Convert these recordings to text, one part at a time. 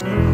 That's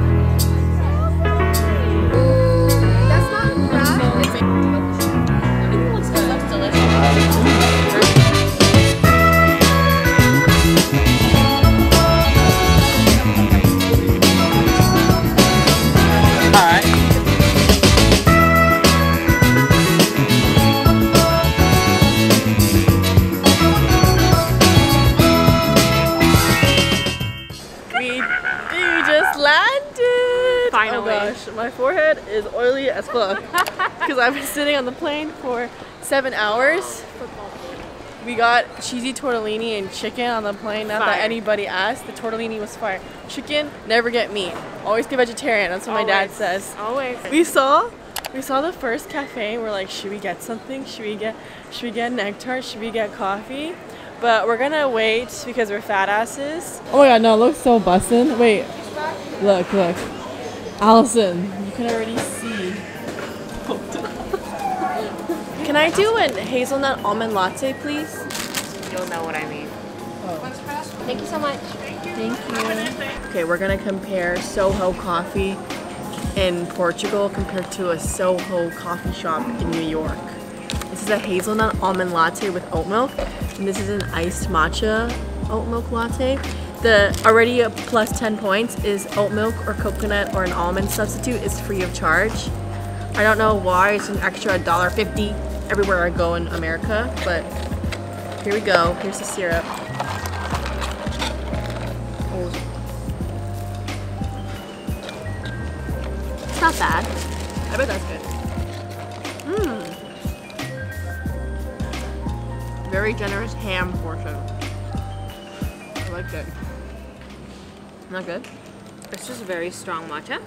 gosh, my forehead is oily as fuck. Because I've been sitting on the plane for seven hours. We got cheesy tortellini and chicken on the plane. Not that anybody asked. The tortellini was fire. Chicken, never get meat. Always get vegetarian. That's what my dad says. Always. We saw we saw the first cafe. We're like, should we get something? Should we get should we get nectar? Should we get coffee? But we're gonna wait because we're fat asses. Oh my god, no, it looks so bussin'. Wait. Look, look. Allison, you can already see. Can I do a hazelnut almond latte, please? You'll know what I mean. Oh. Thank you so much. Thank you. Okay, we're gonna compare Soho coffee in Portugal compared to a Soho coffee shop in New York. This is a hazelnut almond latte with oat milk, and this is an iced matcha oat milk latte. The already a plus 10 points is oat milk or coconut or an almond substitute is free of charge. I don't know why it's an extra $1.50 everywhere I go in America, but here we go. Here's the syrup. It's not bad. I bet that's good. Mmm. Very generous ham portion. I like it. Not good? It's just very strong matcha.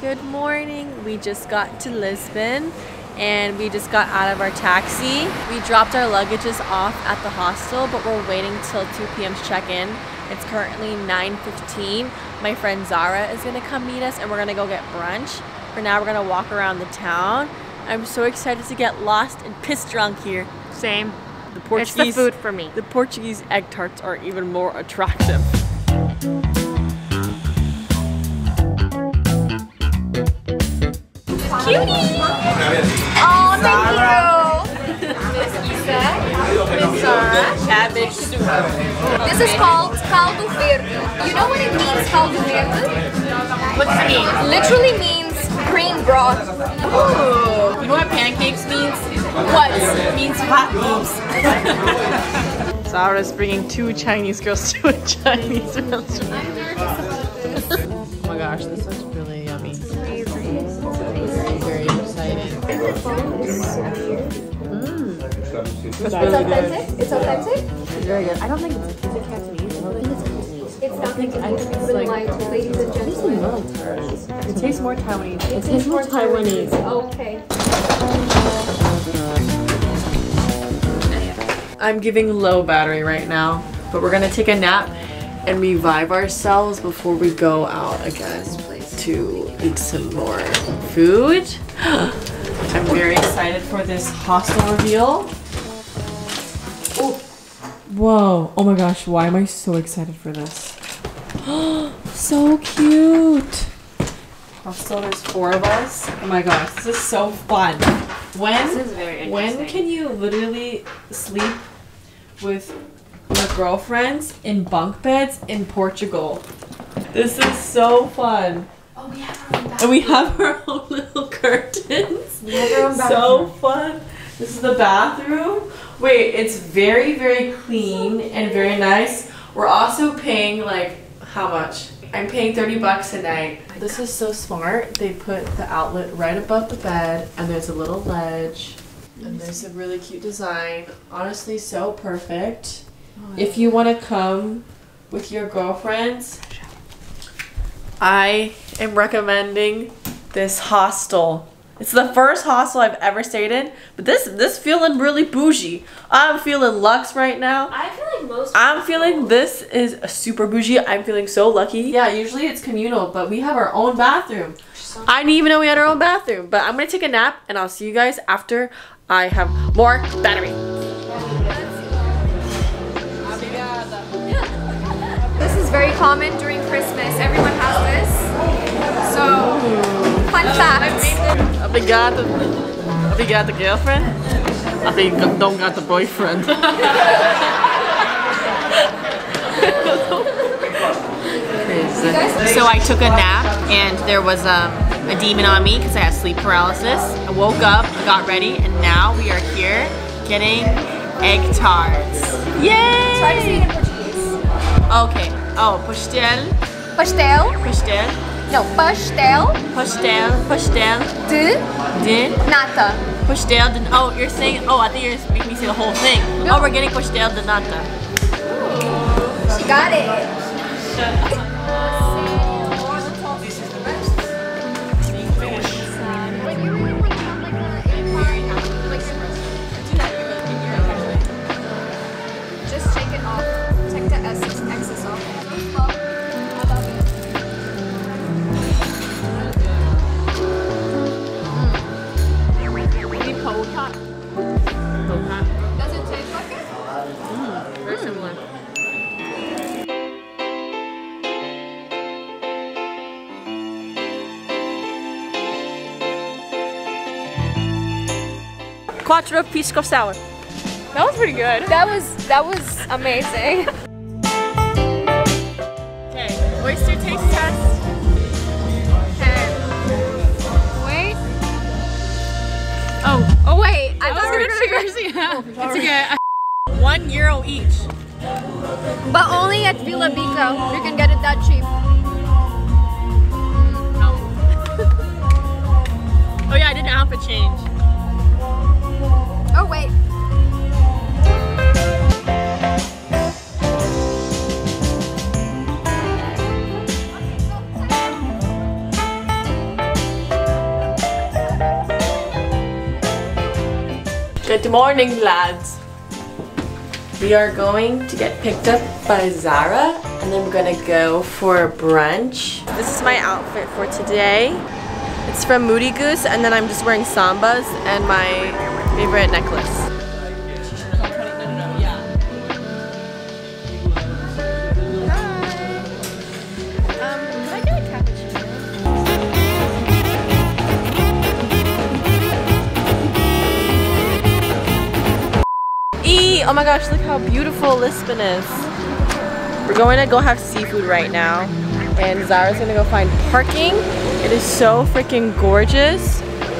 Good morning. We just got to Lisbon and we just got out of our taxi. We dropped our luggages off at the hostel, but we're waiting till 2 p.m. to check in. It's currently 9.15. My friend Zara is gonna come meet us and we're gonna go get brunch. For now, we're gonna walk around the town. I'm so excited to get lost and piss drunk here. Same. The It's Portuguese, the food for me. the Portuguese egg tarts are even more attractive. Oh, thank you. Miss Isa, Miss Zara. Cabbage soup. This is called caldo verde. You know what it means, caldo verde? What's the name? Literally means green broth. Ooh. You know what pancakes means? What? It means hot boobs. Zara's bringing two Chinese girls to a Chinese restaurant. oh my gosh, this looks really yummy. It's Very, very exciting. Mmm. That's It's really good. authentic? It's authentic? It's very good. I don't think it's, is it Cantonese? Cantonese. Think- I think it's Good like- night, ladies and gentlemen. It tastes more Taiwanese. It tastes more Taiwanese. Okay. I'm giving low battery right now, but we're gonna take a nap and revive ourselves before we go out again to eat some more food. I'm very excited for this hostel reveal. Oh. Whoa, oh my gosh, why am I so excited for this? so cute. Oh, so there's four of us. Oh my gosh, this is so fun. When This is very when can you literally sleep with your girlfriends in bunk beds in Portugal? This is so fun. Oh, we have our own And we have our own little curtains. We have our own So fun. This is the bathroom. Wait, it's very, very clean and very nice. We're also paying like how much? I'm paying 30 bucks a night. This is so smart. They put the outlet right above the bed and there's a little ledge. And there's a really cute design. Honestly, so perfect. Oh, if you want to come with your girlfriends, I am recommending this hostel. It's the first hostel I've ever stayed in, but this this feeling really bougie. I'm feeling luxe right now. I feel like most. I'm feeling this is a super bougie. I'm feeling so lucky. Yeah, usually it's communal, but we have our own bathroom. I didn't even know we had our own bathroom, but I'm gonna take a nap and I'll see you guys after I have more battery. This is very common during Christmas. Everyone has this. So, fun fact. Obrigado. Obrigado, girlfriend. I think don't got the boyfriend. So I took a nap and there was um, a demon on me because I had sleep paralysis. I woke up, got ready, and now we are here getting egg tarts. Yay! Try to say it in Portuguese. Okay. Oh, pastel, Pastel. pastel, No, pastel pastel, pastel de de nata. pastel de. Oh, you're saying. Oh, I think you're making me say the whole thing. No. Oh, we're getting pastel de nata. She got it. Quattro pisco sour. That was pretty good. That was that was amazing. Okay, oyster taste test. Okay. Wait. Oh, Oh wait. I thought we were gonna cheers. Yeah. Oh, it's okay. One euro each. But only at Villa Bico. You can get it that cheap. Mm, oh yeah, I didn't have outfit change. Oh wait. Good morning, lads. We are going to get picked up by Zara and then we're gonna go for brunch. This is my outfit for today. It's from Moody Goose and then I'm just wearing sambas and my favorite necklace. Um, e! Oh my gosh, look how beautiful Lisbon is. We're going to go have seafood right now. And Zara's gonna go find parking. It is so freaking gorgeous.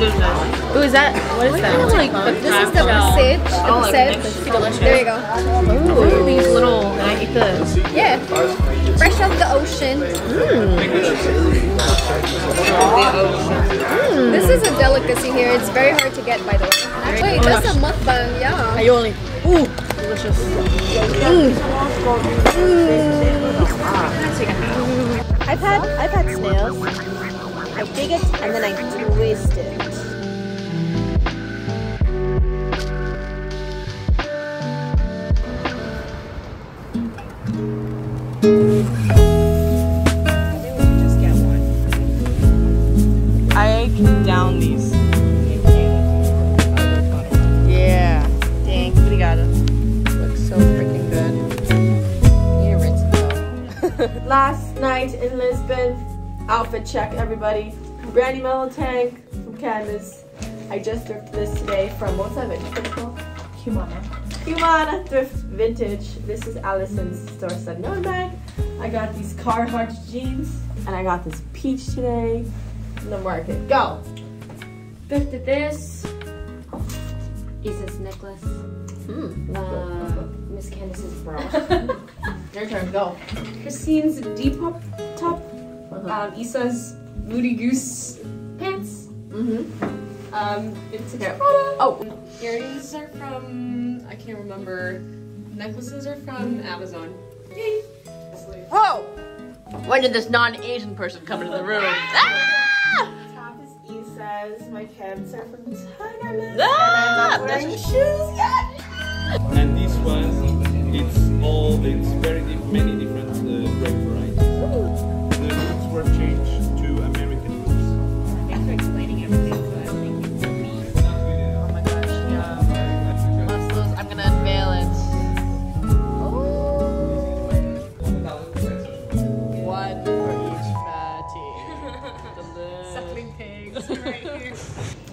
this? What is that? Ooh, is that, what is that? This is the sage. Oh, like delicious. There you go. Ooh, these little, can I eat the, Yeah. Fresh off the ocean. Hmm. This is a delicacy here. It's very hard to get, by the way. Wait, Oh that's a mukbang. Yeah. aioli. Ooh, delicious. Mm. I've had I've had snails. I dig it and then I twist it. I think we should just get one. I can down these. Yeah. Dang, obrigada. Looks so freaking good. You need to rinse it though. Last night in Lisbon, outfit check everybody. Brandy Melville Tank from Candace. I just thrifted this today from, what's that vintage called? Humana. Humana Thrift Vintage. This is Allison's Store 79 bag. I got these Carhartt jeans and I got this peach today in the market. Go! Thrifted this. Is this necklace? Hmm. Uh, Miss Candace's bra. Your turn, go. Christine's Depop top. Um, Isa's Moody Goose pants. Mm-hmm. Um, it's a Okay. Prada. Oh, Earrings are from I can't remember. Necklaces are from Amazon. Yay. whoa! When did this non-Asian person come into the room? Ah! Top is Isa's. My pants are from Tiger pajamas. Ah, and I'm not wearing shoes yet. And this one,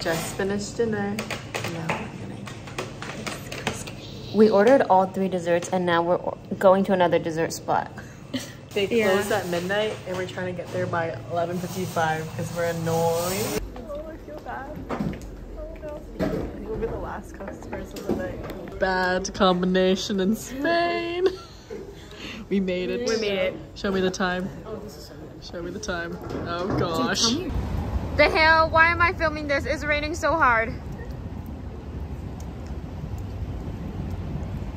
Just finished dinner. We're gonna We ordered all three desserts and now we're going to another dessert spot. They closed at midnight and we're trying to get there by 11.55 because we're annoyed. Oh, I feel bad. Oh no. I think we'll be the last customers of the night. Bad combination in Spain. we made it. We made it. Show me the time. Show me the time. Oh gosh. The hell? Why am I filming this? It's raining so hard.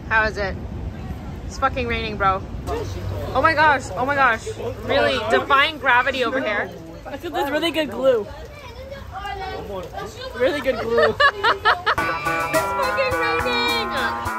How is it? It's fucking raining, bro. Oh my gosh. Oh my gosh. Really defying gravity over here. I feel there's really good glue. Really good glue. It's fucking raining.